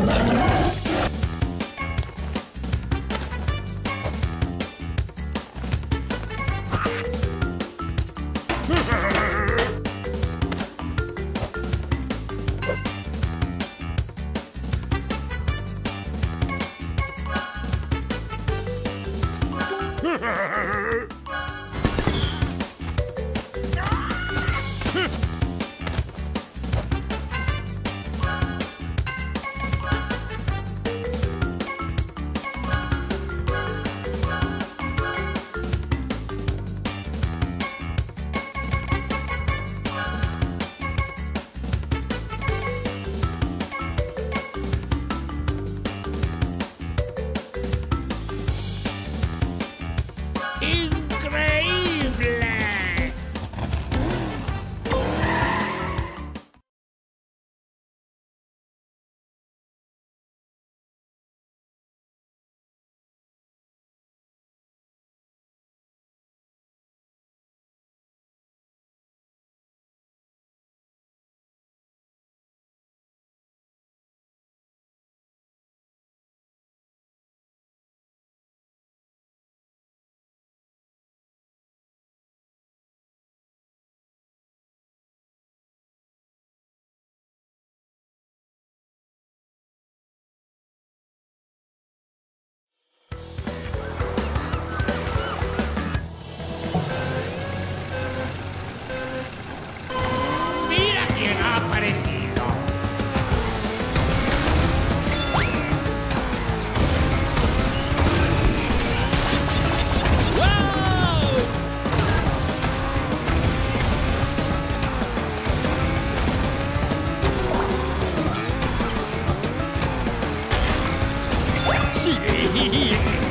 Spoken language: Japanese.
Ha ha ha! 嘿嘿嘿嘿